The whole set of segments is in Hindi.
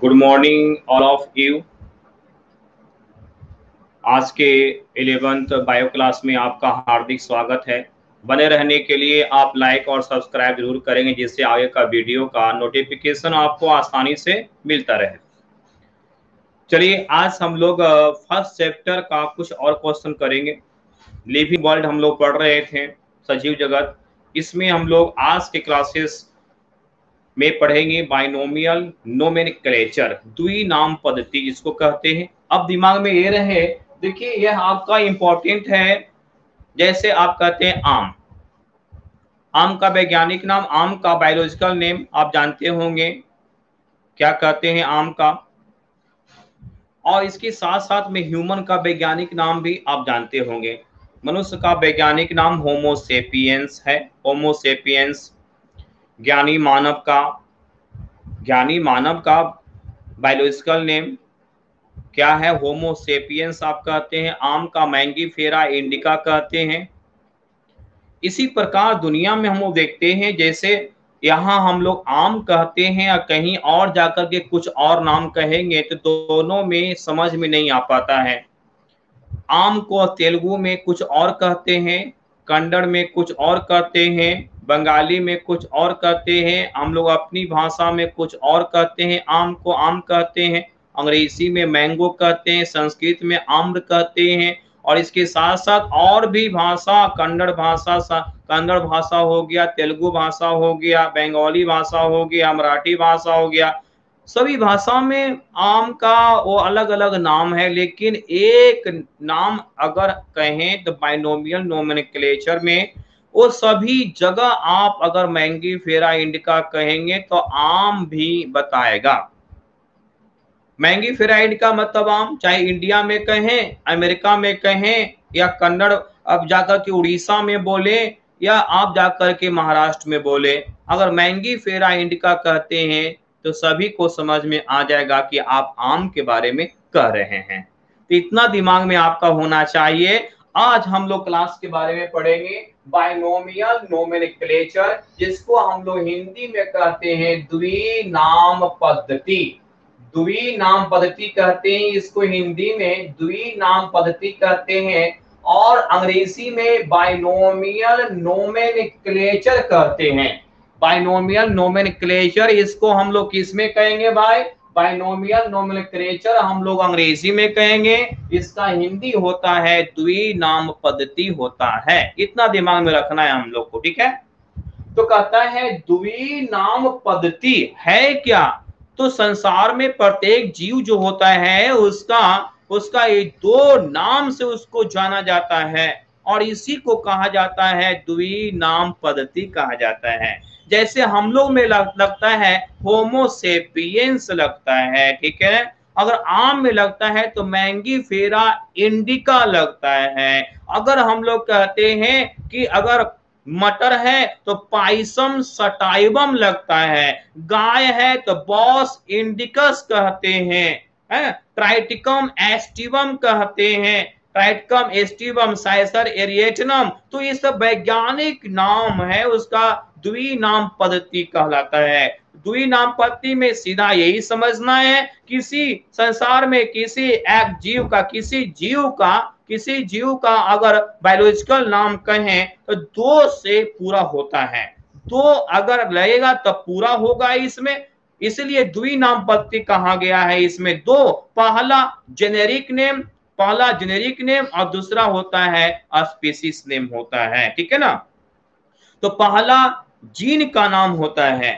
Good morning all of you आज के इलेवेंथ बायो क्लास में आपका हार्दिक स्वागत है। बने रहने के लिए आप लाइक और सब्सक्राइब ज़रूर करेंगे, जिससे आगे का वीडियो का नोटिफिकेशन आपको आसानी से मिलता रहे। चलिए, आज हम लोग फ़र्स्ट चैप्टर का कुछ और क्वेश्चन करेंगे। लिविंग वर्ल्ड हम लोग पढ़ रहे थे, सजीव जगत। इसमें हम लोग आज के क्लासेस में पढ़ेंगे बाइनोमियल नोमेनक्लेचर दुई नाम पद्धति जिसको कहते हैं। अब दिमाग में ये रहे, देखिए यह आपका इंपॉर्टेंट है। जैसे आप कहते हैं आम। आम का वैज्ञानिक नाम, आम का बायोलॉजिकल नेम आप जानते होंगे। क्या कहते हैं आम का? और इसके साथ साथ में ह्यूमन का वैज्ञानिक नाम भी आप जानते होंगे। मनुष्य का वैज्ञानिक नाम होमोसेपियंस है। होमोसेपियंस ज्ञानी मानव का, ज्ञानी मानव का बायोलॉजिकल नेम क्या है? होमोसेपियंस आप कहते हैं, आम का मैंगी फेरा इंडिका कहते हैं। इसी प्रकार दुनिया में हम लोग देखते हैं, जैसे यहाँ हम लोग आम कहते हैं या कहीं और जाकर के कुछ और नाम कहेंगे तो दोनों में समझ में नहीं आ पाता है। आम को तेलुगु में कुछ और कहते हैं, कन्नड़ में कुछ और कहते हैं बंगाली में कुछ और कहते हैं, हम लोग अपनी भाषा में कुछ और कहते हैं, आम को आम कहते हैं, अंग्रेज़ी में मैंगो कहते हैं, संस्कृत में आम्र कहते हैं, और इसके साथ साथ और भी भाषा, कन्नड़ भाषा कन्नड़ भाषा हो गया, तेलुगु भाषा हो गया, बंगाली भाषा हो गया, मराठी भाषा हो गया, सभी भाषा में आम का वो अलग अलग नाम है, लेकिन एक नाम अगर कहें तो बाइनोमियल नोमेनक्लेचर में वो सभी जगह आप अगर महँगी फेरा इंडिका कहेंगे तो आम भी बताएगा। महँगी फेरा इंडिका मतलब आम, चाहे इंडिया में कहें, अमेरिका में कहें, या कन्नड़, अब जाकर के उड़ीसा में बोले, या आप जाकर के महाराष्ट्र में बोले, अगर महँगी फेरा इंडिका कहते हैं तो सभी को समझ में आ जाएगा कि आप आम के बारे में कह रहे हैं। तो इतना दिमाग में आपका होना चाहिए। आज हम लोग क्लास के बारे में पढ़ेंगे। बाइनोमियल नोमेनक्लेचर जिसको हम लोग हिंदी में कहते हैं द्वि नाम पद्धति। द्वि नाम पद्धति कहते हैं, इसको हिंदी में द्वि नाम पद्धति कहते हैं, और अंग्रेज़ी में बाइनोमियल नोमेनक्लेचर कहते हैं। बाइनोमियल नोमेनक्लेचर इसको हम लोग किसमें कहेंगे भाई? बाइनोमियल नोमेनक्लेचर हम लोग अंग्रेज़ी में कहेंगे, इसका हिंदी होता है द्वि नाम पद्धति होता है। इतना दिमाग में रखना है हम लोग को, ठीक है? तो कहता है द्वि नाम पद्धति है क्या? तो संसार में प्रत्येक जीव जो होता है, उसका उसका एक दो नाम से उसको जाना जाता है। और इसी को कहा जाता है द्वि नाम पद्धति कहा जाता है। जैसे हम लोग में लग, लगता है होमोसेपियंस लगता है ठीक है? अगर आम में लगता है तो मैंगी फेरा इंडिका लगता है। अगर हम लोग कहते हैं कि अगर मटर है तो पाइसम सटाइबम लगता है। गाय है तो बॉस इंडिकस कहते हैं है? ट्राइटिकम एस्टिवम कहते हैं। ट्राइटकम एस्टिवम साइसर एरिएटनम तो ये सब वैज्ञानिक नाम है, उसका द्वि नाम पद्धति कहलाता है। द्वि नाम पद्धति में सीधा यही समझना है, किसी संसार में किसी एक जीव का, किसी जीव का, किसी जीव का अगर बायोलॉजिकल नाम कहें तो दो से पूरा होता है। दो अगर लगेगा तो पूरा होगा इसमें। इसलिए द्वि नाम पद्धति कहा गया है इसमें। दो, पहला जेनेरिक नेम पहला जेनेरिक नेम और दूसरा होता है स्पीसीज नेम होता है, ठीक है ना? तो पहला जीन का नाम होता है,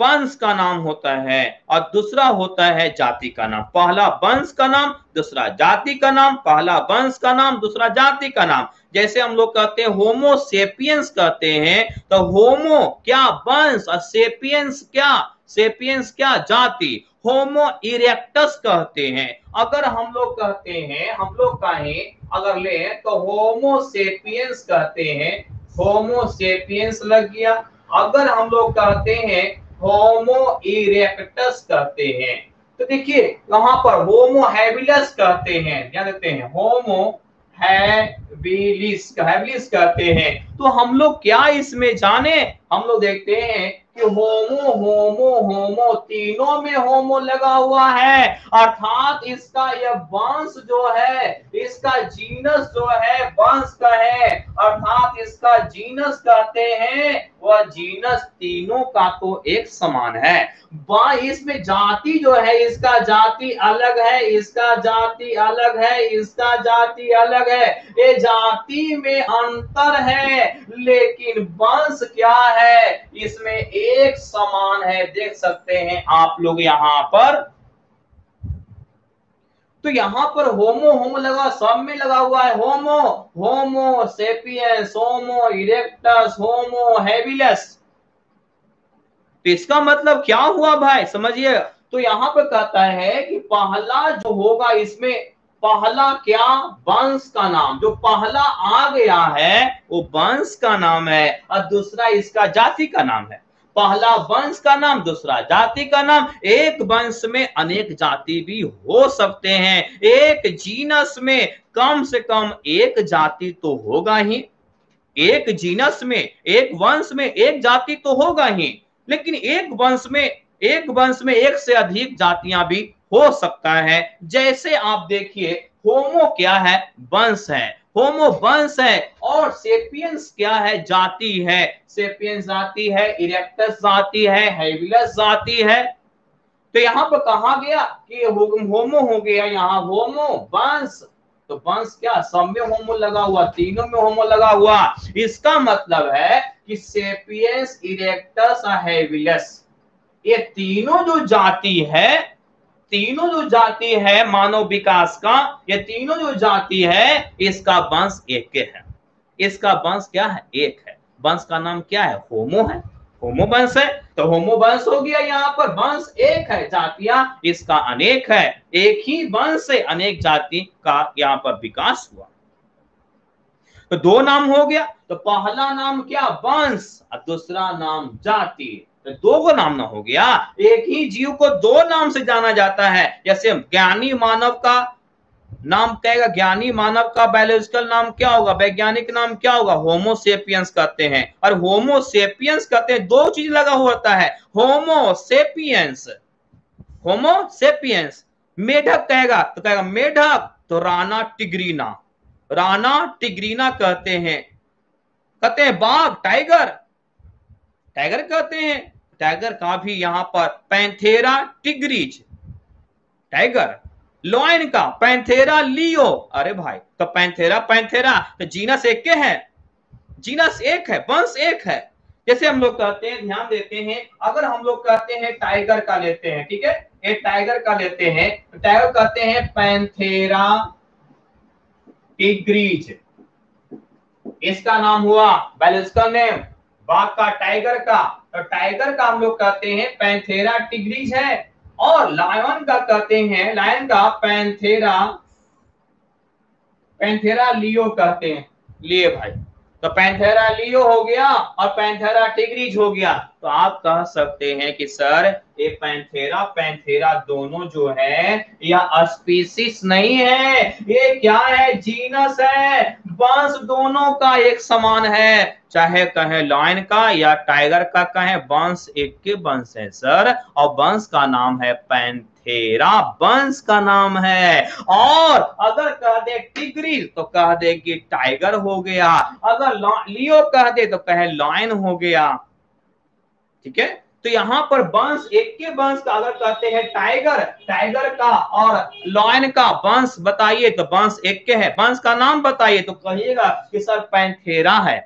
वंश का नाम होता है और दूसरा होता है जाति का नाम। पहला वंश का नाम, दूसरा जाति का नाम, पहला वंश का नाम, दूसरा जाति का नाम। जैसे हम लोग कहते हैं होमो सेपियंस कहते हैं तो होमो क्या वंश और सेपियंस क्या? सेपियंस क्या? जाति। होमो इरेक्टस कहते हैं। अगर हम लोग कहते हैं, हम लोग कहें, अगर ले तो होमो सेपियंस कहते हैं। होमो सेपियंस लग गया। अगर हम लोग कहते हैं, होमो इरेक्टस कहते हैं तो देखिए वहाँ पर होमो हैबिलस कहते हैं। ध्यान देते हैं? होमो हैबिलिस कहते हैं। तो हम लोग क्या इसमें जाने? हम लोग देखते हैं कि होमो होमो होमो, तीनों में होमो लगा हुआ है। अर्थात इसका यह वंश जो है, इसका जीनस जो है, वंश का है। अर्थात इसका जीनस कहते हैं, वह जीनस तीनों का तो एक समान है। इसमें जाति जो है, इसका जाति अलग है, इसका जाति अलग है, इसका जाति अलग है। ये जाति में अंतर है, लेकिन वंश क्या है, इसमें एक समान है, देख सकते हैं आप लोग यहाँ पर। तो यहाँ पर होमो होमो लगा, सब में लगा हुआ है। Homo Homo, sapiens, Homo, erectus, Homo habilis तो इसका मतलब क्या हुआ भाई? समझिए। तो यहाँ पर कहता है कि पहला जो होगा इसमें, पहला क्या? वंश का नाम। जो पहला आ गया है, वो वंश का नाम है, और दूसरा इसका जाति का नाम है। पहला वंश का नाम, दूसरा जाति का नाम। एक वंश में अनेक जाति भी हो सकते हैं। एक जीनस में कम से कम एक जाति तो होगा ही। एक जीनस में, एक वंश में एक जाति तो होगा ही। लेकिन एक वंश में, एक वंश में एक से अधिक जातियाँ भी हो सकता है। जैसे आप देखिए, होमो क्या है? वंश है। होमो वंश है। और सेपियंस क्या है? जाति है। सेपियंस जाति है, इरेक्टस जाति है, हेविलस जाति है। तो यहाँ पर कहा गया कि होमो हो गया यहाँ। होमो वंश तो वंश क्या? सब में होमो लगा हुआ, तीनों में होमो लगा हुआ। इसका मतलब है कि सेपियंस, इरेक्टस और हेविलस, ये तीनों जो जाति है तीनों जो जाति है मानव विकास का, ये तीनों जो जाति है, इसका वंश एक है। इसका वंश क्या है? एक है। वंश का नाम क्या है? होमो है। होमो वंश है। तो होमो वंश हो गया यहाँ पर। वंश एक है, जातिया इसका अनेक है। एक ही वंश से अनेक जाति का यहाँ पर विकास हुआ। तो दो नाम हो गया। तो पहला नाम क्या? वंश। और दूसरा नाम जाति। दो को नाम ना हो गया। एक ही जीव को दो नाम से जाना जाता है। जैसे ज्ञानी मानव का नाम कहेगा, ज्ञानी मानव का बायोलॉजिकल नाम क्या होगा? वैज्ञानिक नाम क्या होगा? होमोसेपियंस कहते हैं। और होमोसेपियंस कहते हैं, दो चीज़ लगा होता है। होमोसेपियंस होमोसेपियंस मेढक कहेगा तो कहेगा मेढक तो राना टिग्रीना। राना टिग्रीना कहते हैं कहते हैं बाघ टाइगर टाइगर कहते हैं। टाइगर का भी यहाँ पर? Panthera tigris. टाइगर, लॉयन का, पैंथेरा लियो। अरे भाई तो पैंथेरा पैंथेरा तो जीनस एक के है। जीनस एक है, वंश एक है। जैसे हम लोग कहते हैं, ध्यान देते हैं, अगर हम लोग कहते हैं टाइगर का लेते हैं, ठीक है? एक टाइगर का लेते हैं तो टाइगर कहते हैं पैंथेरा टिग्रीज। इसका नाम हुआ बायोलॉजिकल नेम, बाघ का, टाइगर का। तो टाइगर का हम लोग कहते हैं पैंथेरा टिग्रीज है, और लायन का कहते हैं लायन का पैंथेरा पैंथेरा लियो कहते हैं। लिए भाई। तो पैंथेरा लियो हो गया और पैंथेरा टिग्रीज हो गया। तो आप कह सकते हैं कि सर, ये पैंथेरा पैंथेरा दोनों जो है यह स्पीसीस नहीं है। ये क्या है? जीनस है। वंश दोनों का एक समान है। चाहे कहे लॉयन का या टाइगर का कहे वंश एक के वंश है, सर। और वंश का नाम है पैंथ हेरा वंश का नाम है। और अगर कह दे टिगरी तो कह दे कि टाइगर हो गया। अगर लियो कह दे तो कहे लॉयन हो गया। ठीक है? तो यहाँ पर वंश, एक के वंश का अगर कहते हैं टाइगर टाइगर का और लॉयन का वंश बताइए तो वंश एक के है। वंश का नाम बताइए तो कहिएगा कि सर पैंथेरा है।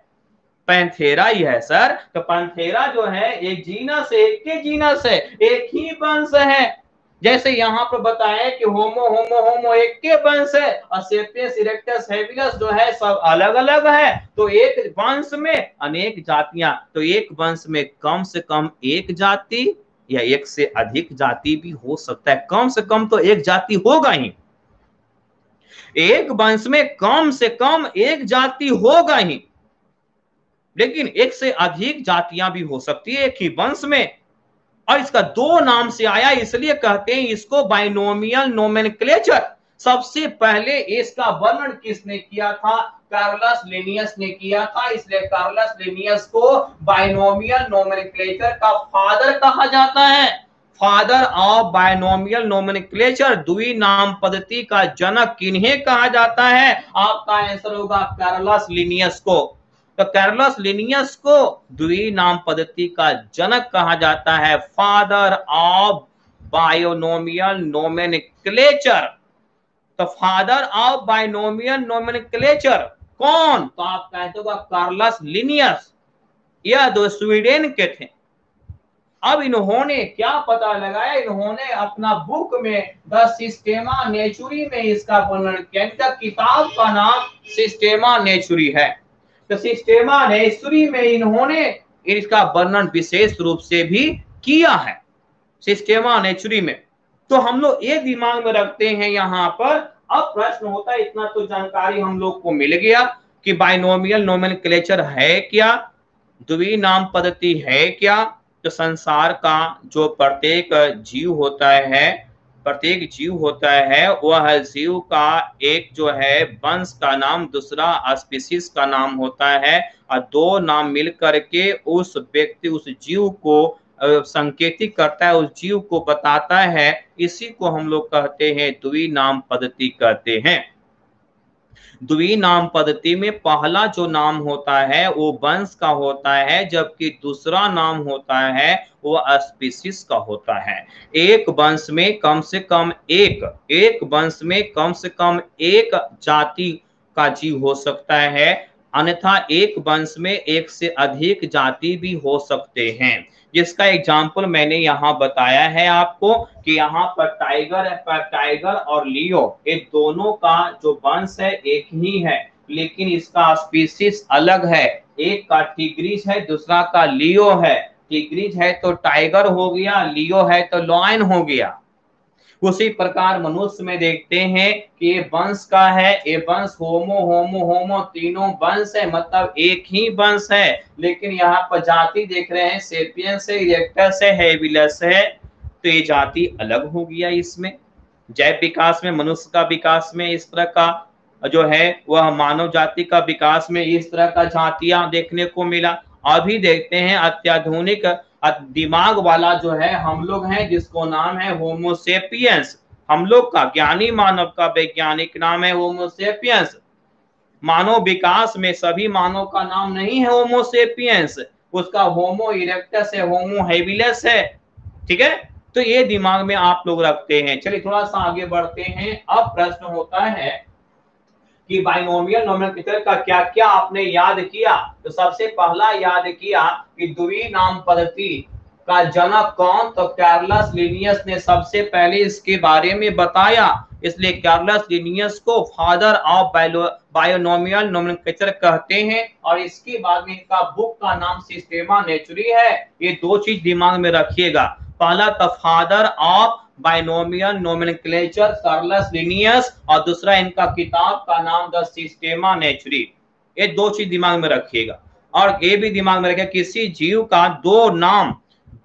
पैंथेरा ही है, सर। तो पैंथेरा जो है, एक जीनस एक के जीनस है, एक ही वंश है। जैसे यहाँ पर बताया कि होमो होमो होमो एक के वंश है, और सेपियस, इरेक्टस हेविलस जो है सब अलग अलग है। तो एक वंश में अनेक जातियाँ तो एक वंश में कम से कम एक जाति या एक से अधिक जाति भी हो सकता है। कम से कम तो एक जाति होगा ही। एक वंश में कम से कम एक जाति होगा ही। लेकिन एक से अधिक जातियाँ भी हो सकती है। एक ही वंश में और इसका दो नाम से आया, इसलिए कहते हैं इसको बाइनोमियल नोमेनक्लेचर सबसे पहले इसका वर्णन किसने किया था? कार्लस लिनियस ने किया था, इसलिए कार्लस लेनियस को बाइनोमियल नोमेनक्लेचर का फादर कहा जाता है। फादर ऑफ़ बायनोमियल नोमेनक्लेचर द्वि नाम पद्धति का जनक किन्हें कहा जाता है। आपका आंसर होगा कार्लस लिनियस को। तो कैरलस लिनियस को द्वि नाम पद्धति का जनक कहा जाता है। फादर ऑफ़ बायोनोमियल नोमेनक्लेचर तो फादर ऑफ़ बायोनोमियल नोमेनक्लेचर कौन? तो आप कहते हो कार्लस लिनियस। यह दो स्वीडन के थे। अब इन्होंने क्या पता लगाया? इन्होंने अपना बुक में द सिस्टेमा नेचुरी में इसका वर्णन किया। किताब का नाम सिस्टेमा नेचुरी है। सिस्टेमा नेचुरी में इन्होंने इसका वर्णन विशेष रूप से भी किया है। सिस्टेमा नेचुरी में तो हम लोग ये दिमाग में रखते हैं यहाँ पर। अब प्रश्न होता है, इतना तो जानकारी हम लोग को मिल गया कि बाइनोमियल नोमन है क्या? द्वि नाम पद्धति है क्या? तो संसार का जो प्रत्येक जीव होता है प्रत्येक जीव होता है, वह जीव का एक जो है, वंश का नाम, दूसरा स्पीसीज का नाम होता है। और दो नाम मिल करके उस व्यक्ति, उस जीव को संकेतिक करता है, उस जीव को बताता है। इसी को हम लोग कहते हैं द्वि नाम पद्धति कहते हैं। द्वि नाम पद्धति में पहला जो नाम होता है, वो वंश का होता है, जबकि दूसरा नाम होता है, वो स्पीसीज का होता है। एक वंश में कम से कम एक एक वंश में कम से कम एक जाति का जीव हो सकता है, अन्यथा एक वंश में एक से अधिक जाति भी हो सकते हैं। जिसका एग्ज़ाम्पल मैंने यहाँ बताया है आपको कि यहाँ पर टाइगर पर टाइगर और लियो ये दोनों का जो वंश है, एक ही है। लेकिन इसका स्पीसीज अलग है। एक का टिग्रीज है, दूसरा का लियो है। टिग्रीज है तो टाइगर हो गया लियो है तो लॉयन हो गया। उसी प्रकार मनुष्य में देखते हैं कि ये वंश का है, ये वंश होमो होमो होमो, तीनों वंश है मतलब एक ही वंश है। लेकिन यहाँ पर जाति देख रहे हैं सेपियंस है इरेक्टस है हेविलस है तो ये जाति अलग हो गया इसमें। जैव विकास में, मनुष्य का विकास में इस तरह का जो है, वह मानव जाति का विकास में इस तरह का जातियाँ देखने को मिला। अभी देखते हैं, अत्याधुनिक दिमाग वाला जो है, हम लोग हैं, जिसको नाम है होमोसेपियंस हम लोग का, ज्ञानी मानव का वैज्ञानिक नाम है होमोसेपियंस मानव विकास में सभी मानव का नाम नहीं है होमोसेपियंस उसका होमो इरेक्टस है होमो हेविलस है। ठीक है? तो ये दिमाग में आप लोग रखते हैं। चलिए, थोड़ा सा आगे बढ़ते हैं। अब प्रश्न होता है कि बाइनोमियल नोमेनक्लेचर का क्या क्या आपने याद किया? तो सबसे पहला याद किया कि द्वि नाम पद्धति का जनक कौन? तो कैरलस लिनियस ने सबसे पहले इसके बारे में बताया। इसलिए कैरलस लिनियस को फादर ऑफ़ बायोनोमियल नोमेनक्लेचर कहते हैं। और इसके बाद में इनका बुक का नाम सिस्टेमा नेचुरी है। ये दो चीज़ दिमाग में रखिएगा। पहला the father of binomial nomenclature Carolus Linnaeus और दूसरा इनका किताब का नाम द सिस्टेमा नेचुरी ये दो चीज़ दिमाग में रखिएगा। और ये भी दिमाग में रखिए, किसी जीव का दो नाम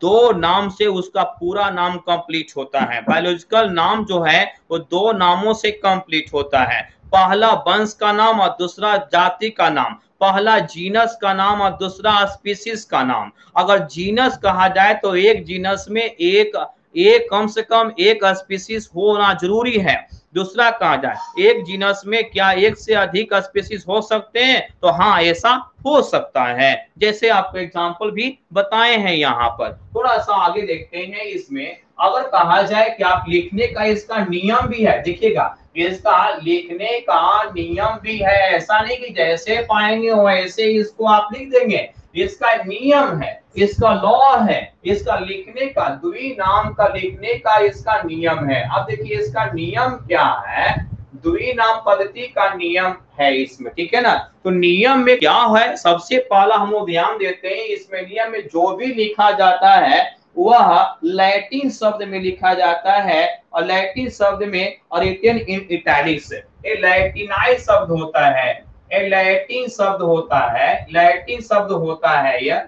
दो नाम से उसका पूरा नाम कंप्लीट होता है। बायोलॉजिकल नाम जो है, वो दो नामों से कंप्लीट होता है। पहला वंश का नाम और दूसरा जाति का नाम। पहला जीनस का नाम और दूसरा स्पीसीज का नाम। अगर जीनस कहा जाए तो एक जीनस में एक एक कम से कम एक स्पीसीज होना ज़रूरी है। दूसरा कहा जाए, एक जीनस में क्या एक से अधिक स्पीसीज हो सकते हैं? तो हाँ ऐसा हो सकता है। जैसे आपको एग्जांपल भी बताए हैं यहाँ पर। थोड़ा सा आगे देखते हैं इसमें। अगर कहा जाए कि आप लिखने का इसका नियम भी है, देखिएगा, इसका लिखने का नियम भी है। ऐसा नहीं कि जैसे पाएँगे वैसे इसको आप लिख देंगे। इसका नियम है, इसका लॉ है, इसका लिखने का द्वि नाम का लिखने का इसका नियम है। अब देखिए इसका नियम क्या है? द्वि नाम पद्धति का नियम है इसमें, ठीक है ना? तो नियम में क्या है? सबसे पहला हम लोग ध्यान देते हैं, इसमें नियम में जो भी लिखा जाता है, वह लैटिन शब्द में लिखा जाता है और लैटिन शब्द में और इन इटैलिक्स। ये लैटिनाइज शब्द होता है। लैटिन शब्द होता है लैटिन शब्द होता है यह।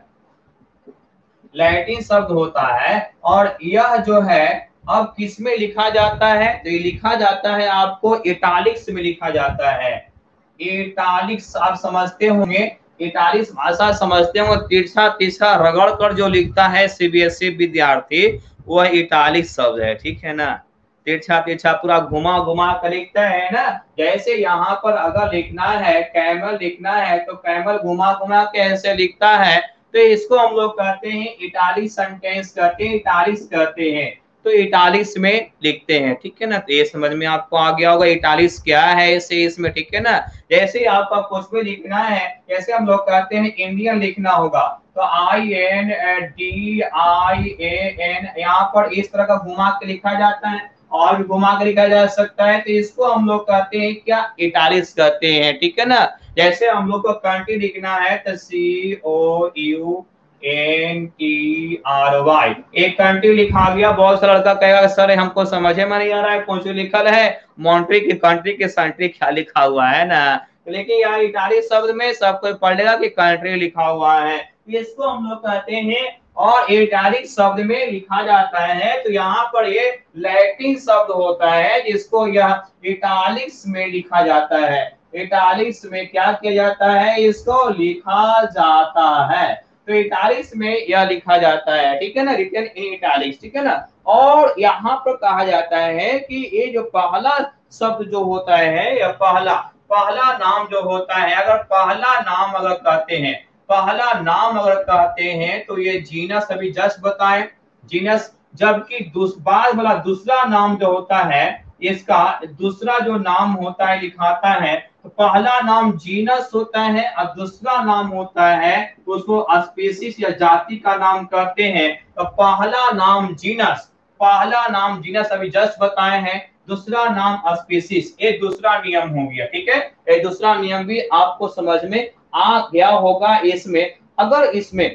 लैटिन शब्द होता है और यह जो है, अब किसमें लिखा जाता है? तो ये लिखा जाता है आपको इटालिक्स में लिखा जाता है। इटालिक्स आप समझते होंगे इटालिक्स भाषा समझते होंगे, तिरछा तिरछा रगड़ कर जो लिखता है सीबीएसई e विद्यार्थी, वह इटालिक्स शब्द है, ठीक है ना? तिरछा तिरछा पूरा घुमा घुमा कर लिखता है ना? जैसे यहाँ पर अगर लिखना है, कैमल लिखना है तो कैमल घुमा घुमा के ऐसे लिखता है। तो इसको हम लोग कहते हैं इटालिक सेंटेंस कहते हैं इटालिक्स कहते हैं। तो इटालिक्स में लिखते हैं, ठीक है ना? तो ये समझ में आपको आ गया होगा इटालिक्स क्या है इसे इसमें, ठीक है ना? जैसे आपका कुछ भी लिखना है, जैसे हम लोग कहते हैं इंडियन लिखना होगा तो I N D I A N यहाँ पर इस तरह का घुमा के लिखा जाता है। और भी घुमा के लिखा जा सकता है। तो इसको हम लोग कहते हैं क्या? इटालिक्स कहते हैं, ठीक है ना? जैसे हम लोग को कंट्री लिखना है तो C O U N T R Y एक कंट्री लिखा गया, बहुत सारा लड़का कहेगा, सर, हमको समझ में नहीं आ रहा है, कौन सी लिखल है? मॉन्ट्री की कंट्री की संट्री क्या लिखा हुआ है ना? लेकिन यार इटाली शब्द में सब कोई पढ़ लेगा कि कंट्री लिखा हुआ है। इसको हम लोग कहते हैं और इटालिक शब्द में लिखा जाता है तो यहाँ पर ये लैटिन शब्द होता है, जिसको यह इटालिक्स में लिखा जाता है। इटालिक्स में क्या किया जाता है? इसको लिखा जाता है। तो इटालिक्स में यह लिखा जाता है, ठीक है ना? रिटर्न इन इटालिक्स ठीक है ना? और यहाँ पर कहा जाता है कि ये जो पहला शब्द जो होता है या पहला पहला नाम जो होता है, अगर पहला नाम अगर कहते हैं पहला नाम अगर कहते हैं तो ये जीनस, अभी जस्ट बताएँ। जीनस, जबकि बाद वाला दूसरा नाम जो होता है, इसका दूसरा जो नाम होता है, लिखाता है तो पहला नाम जीनस होता है और दूसरा नाम होता है, उसको स्पीसीज या जाति का नाम कहते हैं। तो पहला नाम जीनस, पहला नाम जीनस, अभी जस्ट बताए हैं, दूसरा नाम स्पीसीज ये दूसरा नियम हो गया, ठीक है? ये दूसरा नियम भी आपको समझ में आ गया होगा इसमें। अगर इसमें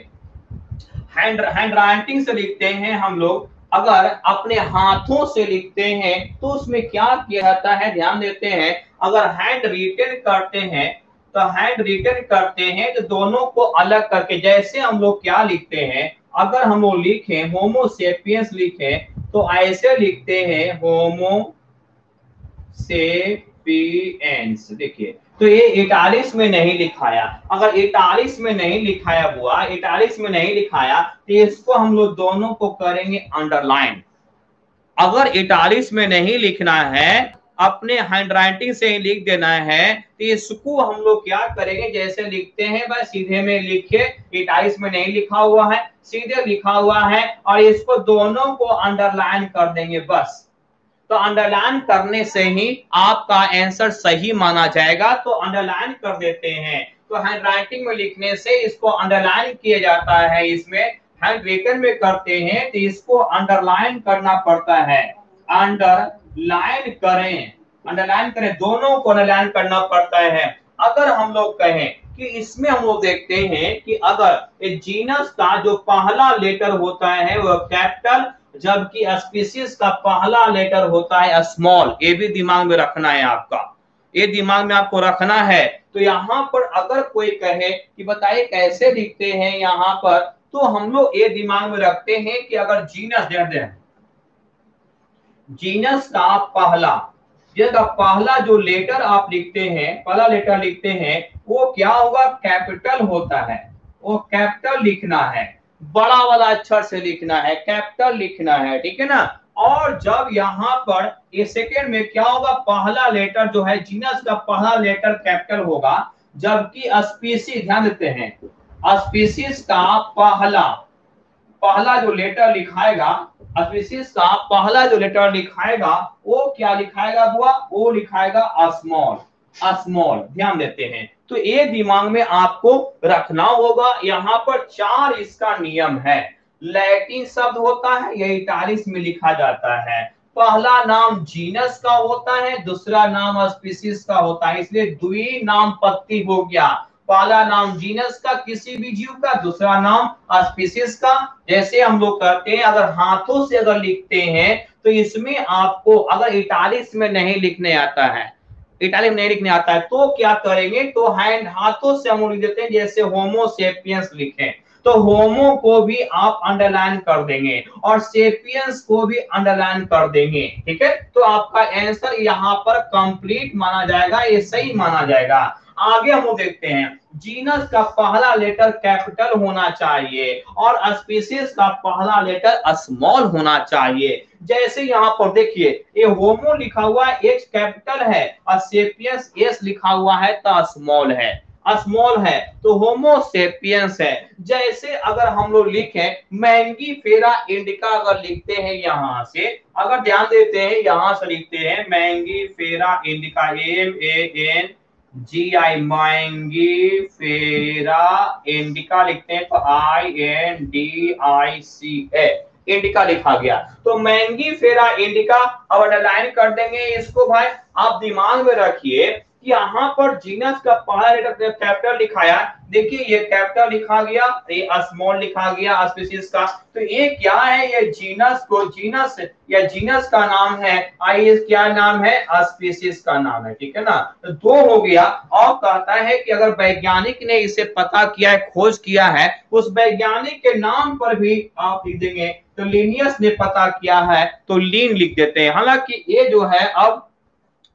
हैंड हैंड राइटिंग से लिखते हैं हम लोग, अगर अपने हाथों से लिखते हैं तो उसमें क्या किया जाता है? ध्यान देते हैं। अगर हैंड रिटर्न करते हैं तो हैंड रिटर्न करते हैं तो दोनों को अलग करके, जैसे हम लोग क्या लिखते हैं, अगर हम लोग लिखे होमोसेपियंस लिखे तो ऐसे लिखते हैं होमो सेपियंस देखिए तो ये इटालिक्स में नहीं लिखाया। अगर इटालिक्स में नहीं लिखाया हुआ इटालिक्स में नहीं लिखाया तो इसको हम लोग दोनों को करेंगे अंडरलाइन अगर इटालिक्स में नहीं लिखना है, अपने हैंड राइटिंग से ही लिख देना है तो इसको हम लोग क्या करेंगे? जैसे लिखते हैं, बस सीधे में लिखे इटालिक्स में नहीं लिखा हुआ है, सीधे लिखा हुआ है, और इसको दोनों को अंडरलाइन कर देंगे, बस। तो अंडरलाइन करने से ही आपका आंसर सही माना जाएगा। तो अंडरलाइन कर देते हैं। तो हैंड राइटिंग में लिखने से इसको अंडरलाइन किया जाता है। इसमें हैंड रिटन में करते हैं तो इसको अंडरलाइन करना पड़ता है। अंडरलाइन करें। अंडरलाइन करें। दोनों को अंडरलाइन करना पड़ता है। अगर हम लोग कहें कि इसमें हम लोग देखते हैं कि अगर जीनस का जो पहला लेटर होता है, वह कैपिटल जबकि स्पीसीज का पहला लेटर होता है स्मॉल ये भी दिमाग में रखना है आपका। ये दिमाग में आपको रखना है। तो यहाँ पर अगर कोई कहे कि बताइए कैसे लिखते हैं यहाँ पर तो हम लोग ये दिमाग में रखते हैं कि अगर जीनस दे दे। जीनस का पहला का पहला जो लेटर आप लिखते हैं, पहला लेटर लिखते हैं, वो क्या होगा? कैपिटल होता है। वो कैपिटल लिखना है। बड़ा वाला अक्षर से लिखना है, कैपिटल लिखना है, ठीक है ना? और जब यहाँ पर सेकेंड में क्या होगा, पहला लेटर जो है, जीनस का पहला लेटर कैपिटल होगा, जबकि स्पीसी ध्यान देते हैं स्पीसीज का पहला पहला जो लेटर लिखाएगा स्पीसीज का पहला जो लेटर लिखाएगा, वो क्या लिखाएगा बुआ? वो लिखाएगा स्मॉल स्मॉल ध्यान देते हैं। तो ये दिमाग में आपको रखना होगा, यहाँ पर चार इसका नियम है। लैटिन शब्द होता है, यह इटालिक्स में लिखा जाता है। पहला नाम जीनस का होता है, दूसरा नाम स्पीसीज का होता है, इसलिए द्वि नाम पत्ती हो गया। पहला नाम जीनस का, किसी भी जीव का, दूसरा नाम स्पीसीज का। जैसे हम लोग करते हैं, अगर हाथों से अगर लिखते हैं तो इसमें आपको, अगर इटालिक्स में नहीं लिखने आता है इटालिक नेरिक नहीं आता है तो क्या करेंगे? तो हैंड हाथों से हम लिख देते हैं, जैसे होमोसेपियंस लिखे। तो होमो को भी आप अंडरलाइन कर देंगे और सेपियंस को भी अंडरलाइन कर देंगे, ठीक है? तो आपका आंसर यहाँ पर कंप्लीट माना जाएगा, ये सही माना जाएगा। आगे हम देखते हैं। जीनस का पहला लेटर कैपिटल होना चाहिए और स्पीसीज का पहला लेटर स्मॉल होना चाहिए। जैसे यहाँ पर देखिए ये होमो लिखा हुआ है एच कैपिटल है, और सेपियंस एस लिखा हुआ है तो स्मॉल है। स्मॉल है तो होमोसेपियंस है। जैसे अगर हम लोग लिखें, मैंगी फेरा इंडिका अगर लिखते हैं यहाँ से, अगर ध्यान देते हैं, यहाँ से लिखते हैं, mangifera indica M A N G I mangifera indica लिखते हैं तो I N D I C A indica लिखा गया। तो महँगी फेरा इंडिका अब अंडरलाइन कर देंगे इसको भाई। आप दिमाग में रखिए यहाँ पर जीनस का पहला लेटर कैपिटल लिखाया देखिए, ये कैपिटल लिखा गया, ये स्मॉल लिखा गया स्पीसीज का। तो ये क्या है? ये जीनस को जीनस या जीनस का नाम है। आई क्या नाम है? स्पीसीज का नाम है, ठीक है ना? तो दो हो गया। और कहता है कि अगर वैज्ञानिक ने इसे पता किया है, खोज किया है, उस वैज्ञानिक के नाम पर भी आप लिख देंगे। तो लीनियस ने पता किया है तो लीन लिख देते हैं। हालाँकि ये जो है, अब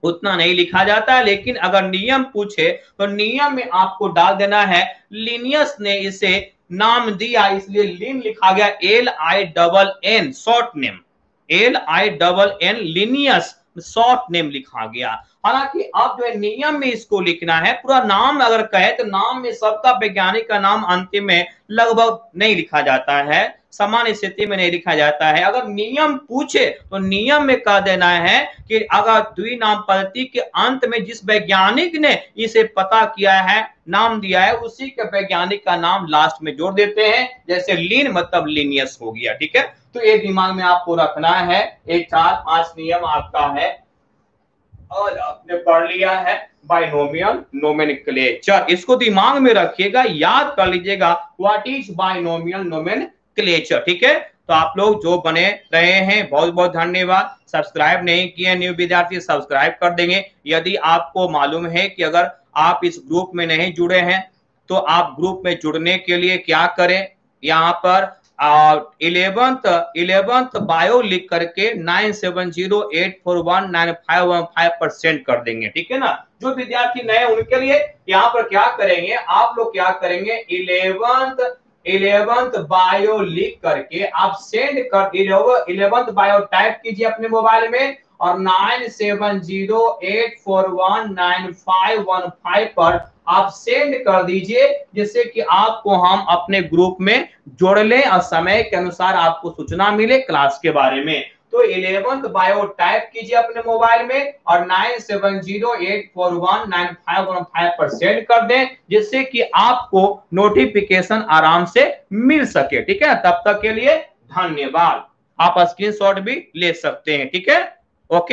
उतना नहीं लिखा जाता है लेकिन अगर नियम पूछे तो नियम में आपको डाल देना है, लिनियस ने इसे नाम दिया, इसलिए लिन लिखा गया, L I double N, short name. L I double N, Linnaeus, short name लिखा गया। हालाँकि अब जो है, नियम में इसको लिखना है, पूरा नाम अगर कहे तो नाम में सबका वैज्ञानिक का नाम अंतिम में लगभग नहीं लिखा जाता है, सामान्य स्थिति में नहीं लिखा जाता है। अगर नियम पूछे तो नियम में कह देना है कि अगर द्वि नाम पद्धति के अंत में जिस वैज्ञानिक ने इसे पता किया है, नाम दिया है, उसी के वैज्ञानिक का नाम लास्ट में जोड़ देते हैं। जैसे लीन मतलब लीनियस हो गया, ठीक है? तो ये दिमाग में आपको रखना है। एक चार, पाँच नियम आपका है। और आपने पढ़ लिया है बाइनोमियल नोमेनक्लेचर। इसको दिमाग में रखिएगा, याद कर लीजिएगा व्हाट इज़ बाइनोमियल नोमेनक्लेचर, ठीक है? तो आप लोग जो बने रहे हैं बहुत बहुत धन्यवाद। सब्सक्राइब नहीं किए न्यू विद्यार्थी, सब्सक्राइब कर देंगे। यदि आपको मालूम है कि अगर आप इस ग्रुप में नहीं जुड़े हैं तो आप ग्रुप में जुड़ने के लिए क्या करें? यहाँ पर इलेवंथ इलेवंथ बायो लिख करके nine seven zero eight four one nine five one five percent कर देंगे, ठीक है ना? जो विद्यार्थी नए उनके लिए यहाँ पर क्या करेंगे? आप लोग क्या करेंगे? इलेवंथ इलेवंथ बायो लिख करके आप सेंड कर इलेवंथ बायो टाइप कीजिए अपने मोबाइल में और nine seven zero eight four one nine five one five पर आप सेंड कर दीजिए, जिससे कि आपको हम अपने ग्रुप में जोड़ लें और समय के अनुसार आपको सूचना मिले क्लास के बारे में। तो इलेवंथ बायो टाइप कीजिए अपने मोबाइल में और nine seven zero eight four one nine five one five पर सेंड कर दें, जिससे कि आपको नोटिफिकेशन आराम से मिल सके। ठीक है? तब तक के लिए धन्यवाद। आप स्क्रीनशॉट भी ले सकते हैं। ठीक है? Ok?